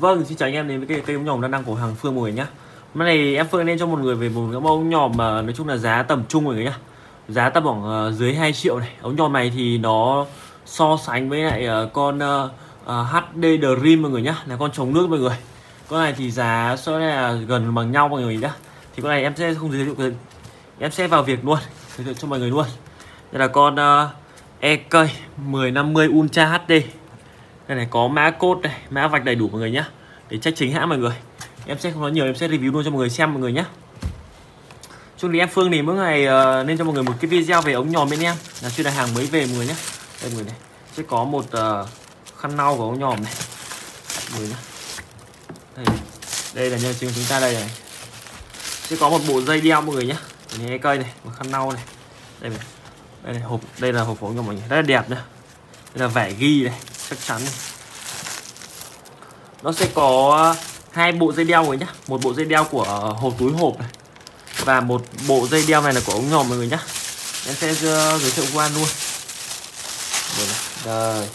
Vâng, xin chào anh em đến với cái cây ống nhòm đang đăng của hàng Phương mọi người nhá. Hôm nay em Phương lên cho một người về một cái ống nhòm mà nói chung là giá tầm trung mọi người nhá. Giá tầm khoảng uh, dưới 2 triệu này. Ống nhòm này thì nó so sánh với lại uh, con uh, uh, HD Dream mọi người nhá, là con chống nước mọi người. Con này thì giá sẽ là gần bằng nhau mọi người nhá. Thì con này em sẽ không giới thiệu em sẽ vào việc luôn, giới thiệu cho mọi người luôn. Đây là con uh, EK 1050 Ultra HD đây này có mã code này mã vạch đầy đủ mọi người nhé để check chính hãng mọi người. Em sẽ không nói nhiều em sẽ review luôn cho mọi người xem mọi người nhé chung thì em Phương thì mỗi ngày ờ, uh, nên cho mọi người một cái video về ống nhòm bên em. Là chuyên đặt hàng mới về mọi người nhé đây mọi người này sẽ có một uh, khăn lau của ống nhòm này. Mọi người nhé đây, đây là nhân chứng chúng ta đây này. Sẽ có một bộ dây đeo mọi người nhé như cây này một khăn lau này. Đây này đây này hộp đây là hộp ống nhòm mọi người. Rất là đẹp nhá. Đây là vải ghi này chắc chắn nó sẽ có hai bộ dây đeo rồi nhá. Một bộ dây đeo của ờ, hộp túi hộp này và một bộ dây đeo này là của ống nhòm mọi người nhá. Em sẽ ờ, giới thiệu qua luôn. Đây.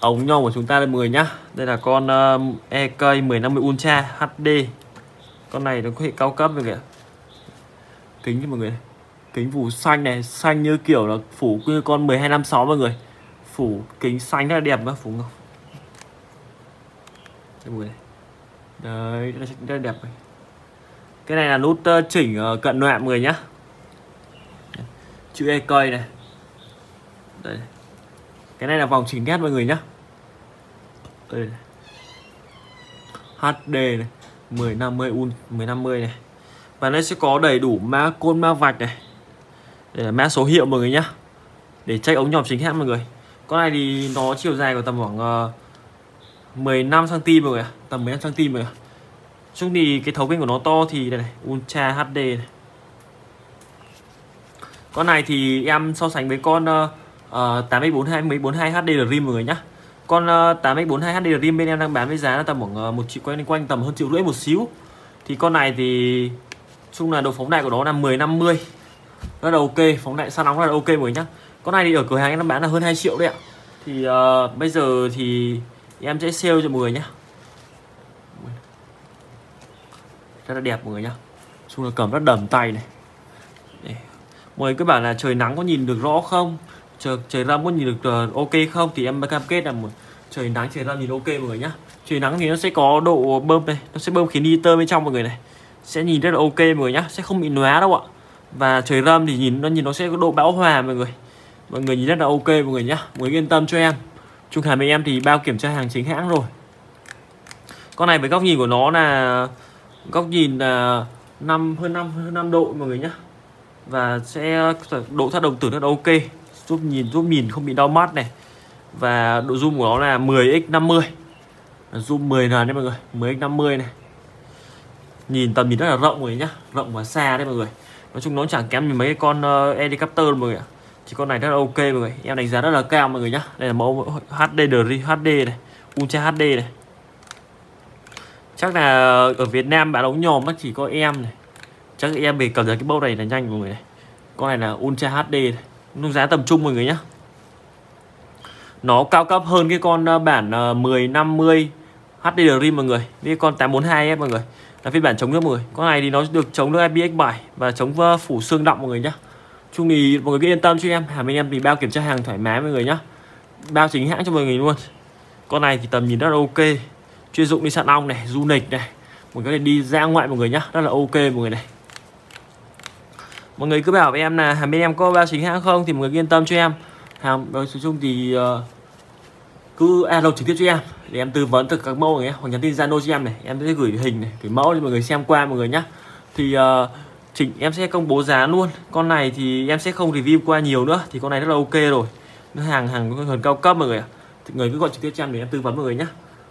Ống nhòm của chúng ta đây mọi người nhá. Đây là con uh, EK 1050 Ultra HD con này nó có hệ cao cấp rồi kìa. Kính cho mọi người kính phủ xanh này xanh như kiểu là phủ như con 1256 mọi người phủ kính xanh rất là đẹp mà phủ ngọc. Cái này. Đấy, rất là đẹp này. cái này là nút chỉnh ờ, cận noạm người nhá. Chữ e cây này. Đây cái này là vòng chỉnh nét mọi người nhá. Đây này. HD này. 1050 un 1050 này. Và nó sẽ có đầy đủ mã côn, mã vạch này. Đây là mã số hiệu mọi người nhá. Để check ống nhòm chính hãng mọi người con này thì nó chiều dài của tầm khoảng uh, 15 cm mọi người tầm 15 cm mọi người chung thì cái thấu bên của nó to thì đây này Ultra HD này. con này thì em so sánh với con uh, uh, 842 HD Dream mọi người nhá. Con uh, 842 HD Dream bên em đang bán với giá là tầm khoảng uh, một triệu quanh quanh tầm hơn triệu rưỡi một xíu. Thì con này thì chung là độ phóng đại của nó là 10 50 rất là ok phóng đại sao nóng rất là ok mọi người nhá con này thì ở cửa hàng em bán là hơn 2 triệu đấy ạ. Thì uh, bây giờ thì em sẽ sale cho mọi người nhé rất là đẹp mọi người nhá. Chung là cầm rất đầm tay này. Để. mọi người cứ bảo là trời nắng có nhìn được rõ không? Trời trời râm có nhìn được uh, ok không? Thì em cam kết là một trời nắng trời râm nhìn ok mọi người nhá. Trời nắng thì nó sẽ có độ bơm này nó sẽ bơm khí nitơ bên trong mọi người này. Sẽ nhìn rất là ok mọi người nhá sẽ không bị nóa đâu ạ. Và trời râm thì nhìn nó nhìn nó sẽ có độ bão hòa mọi người mọi người nhìn rất là ok mọi người nhá. Mọi người yên tâm cho em. Trung hải bên em thì bao kiểm tra hàng chính hãng rồi. Con này với góc nhìn của nó là góc nhìn là năm hơn năm hơn năm độ mọi người nhá. Và sẽ độ thoát đồng tử rất là ok. Giúp nhìn giúp nhìn không bị đau mắt này. Và độ zoom của nó là 10x50 zoom 10 lần đấy mọi người 10x50 này. Nhìn tầm nhìn rất là rộng rồi nhá. Rộng và xa đấy mọi người. Nói chung nó chẳng kém gì mấy con uh, helicopter mọi người ạ chỉ con này rất là ok mọi người. Em đánh giá rất là cao mọi người nhá. Đây là mẫu HD HD này, Ultra HD này. Chắc là ở Việt Nam bán ống nhòm chỉ có em này. Chắc em về cầm ra cái mẫu này là nhanh mọi người này. Con này là Ultra HD này. Nó giá tầm trung mọi người nhá. Nó cao cấp hơn cái con ờ, bản 1050 HD Dream mọi người. Với con 842 mọi người. Là phiên bản chống nước mọi người. Con này thì nó được chống nước IPX7 và chống phủ xương động mọi người nhá chung thì mọi người cứ yên tâm cho em. Hàng bên em thì bao kiểm tra hàng thoải mái mọi người nhá. Bao chính hãng cho mọi người luôn. Con này thì tầm nhìn rất là ok. Chuyên dụng đi săn ong này du lịch này. Mọi người đi ra ngoại mọi người nhá. Rất là ok mọi người này. Mọi người cứ bảo với em là hàng bên em có bao chính hãng không thì mọi người yên tâm cho em. Hàng nói chung thì uh, cứ alo trực tiếp cho em. Để em tư vấn từ các mẫu này hoặc nhắn tin zalo cho em này. Em sẽ gửi hình này gửi mẫu cho mọi người xem qua mọi người nhá. Thì uh, Chỉnh em sẽ công bố giá luôn. Con này thì em sẽ không review qua nhiều nữa Thì con này rất là ok rồi. Nó hàng hàng hơn cao cấp mọi người ạ. Thì Người cứ gọi trực tiếp cho em để em tư vấn mọi người nhé à,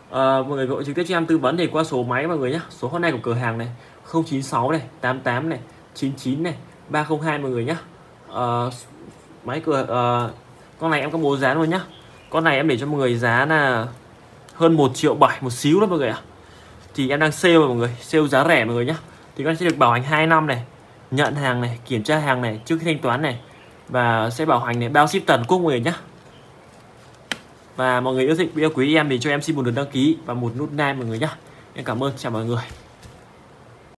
ờ, Mọi người gọi trực tiếp cho em tư vấn thì qua số máy mọi người nhé Số hotline của cửa hàng này 096 này 88 này 99 này 302 mọi người nhé à, ờ, Máy cửa à, Con này em công bố giá luôn nhá. Con này em để cho mọi người giá là Hơn 1 triệu bảy một xíu đó mọi người ạ. Thì em đang sale mọi người Sale giá rẻ mọi người nhé thì con sẽ được bảo hành 2 năm này nhận hàng này, kiểm tra hàng này, trước khi thanh toán này. Và sẽ bảo hành này, bao ship toàn quốc người nhé và mọi người yêu thích, yêu quý em thì cho em xin một lượt đăng ký và một nút like mọi người nhé em cảm ơn, chào mọi người.